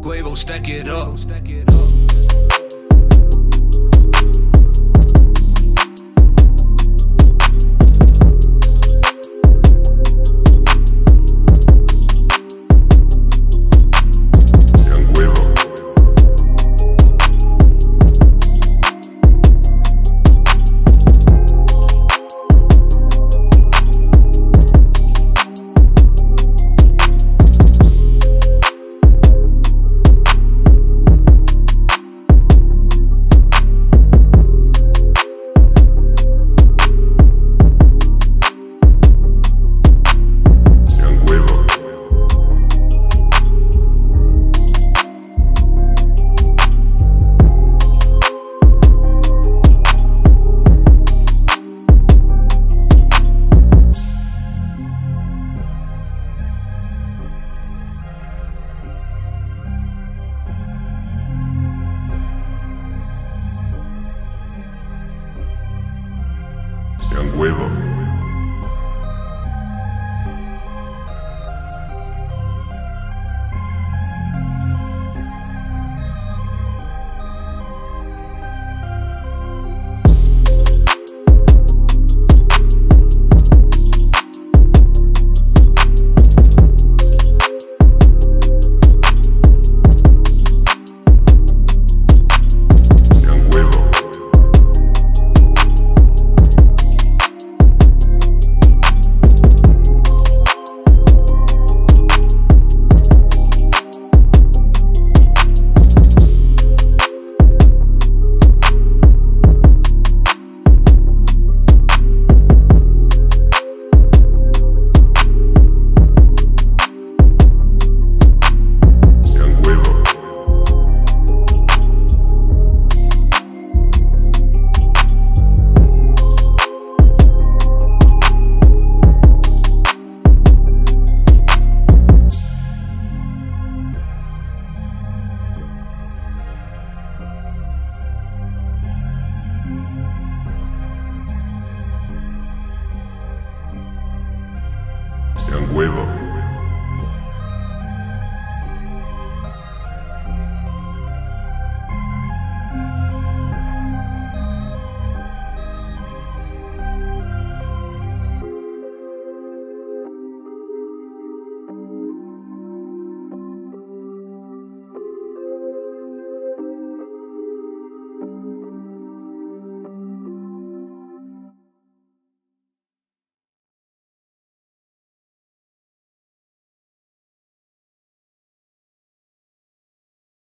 Quavo, stack it up. Young Huevo. sean huevo.